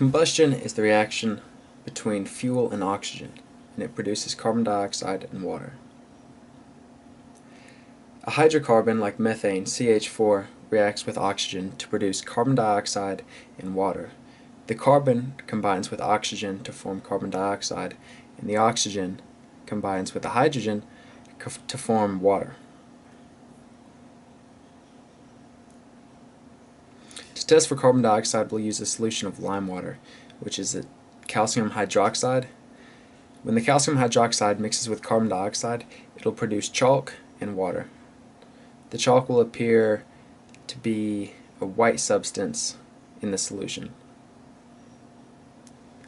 Combustion is the reaction between fuel and oxygen, and it produces carbon dioxide and water. A hydrocarbon like methane, CH4, reacts with oxygen to produce carbon dioxide and water. The carbon combines with oxygen to form carbon dioxide, and the oxygen combines with the hydrogen to form water. To test for carbon dioxide, we'll use a solution of lime water, which is a calcium hydroxide. When the calcium hydroxide mixes with carbon dioxide, it'll produce chalk and water. The chalk will appear to be a white substance in the solution.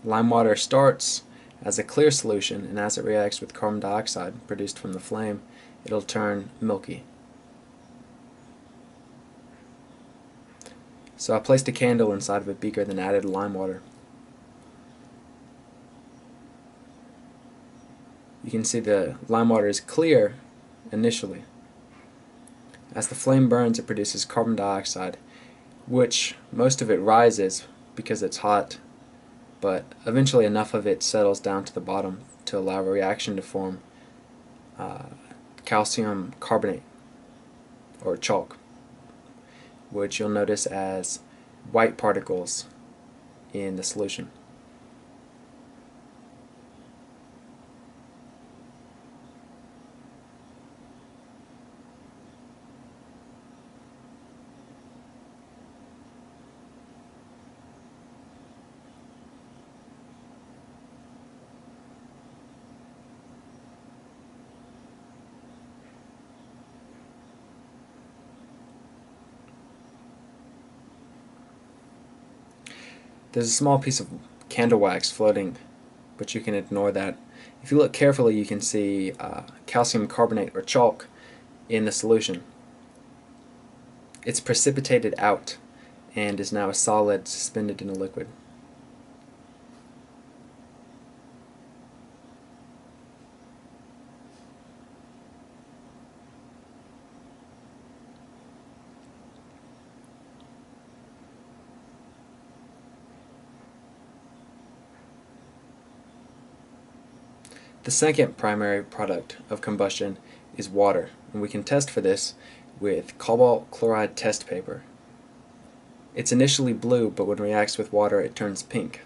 Lime water starts as a clear solution and as it reacts with carbon dioxide produced from the flame, it'll turn milky. So I placed a candle inside of a beaker then added lime water. You can see the lime water is clear initially. As the flame burns it produces carbon dioxide which most of it rises because it's hot but eventually enough of it settles down to the bottom to allow a reaction to form uh, calcium carbonate or chalk which you'll notice as white particles in the solution. There's a small piece of candle wax floating, but you can ignore that. If you look carefully, you can see uh, calcium carbonate or chalk in the solution. It's precipitated out and is now a solid suspended in a liquid. The second primary product of combustion is water, and we can test for this with cobalt chloride test paper. It's initially blue, but when it reacts with water it turns pink.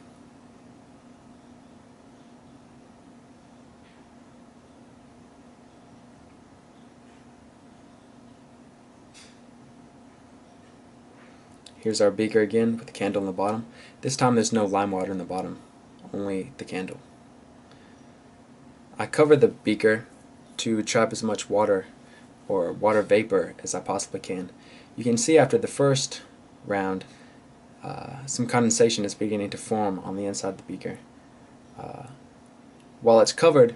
Here's our beaker again with the candle in the bottom. This time there's no lime water in the bottom, only the candle. I cover the beaker to trap as much water or water vapor as I possibly can. You can see after the first round uh, some condensation is beginning to form on the inside of the beaker. Uh, while it's covered,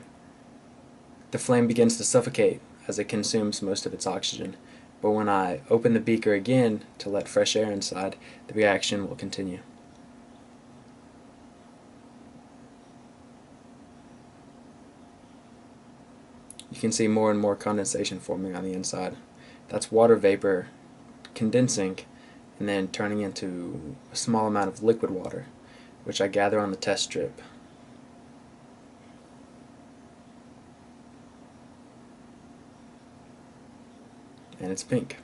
the flame begins to suffocate as it consumes most of its oxygen. But when I open the beaker again to let fresh air inside, the reaction will continue. You can see more and more condensation forming on the inside. That's water vapor condensing and then turning into a small amount of liquid water, which I gather on the test strip. And it's pink.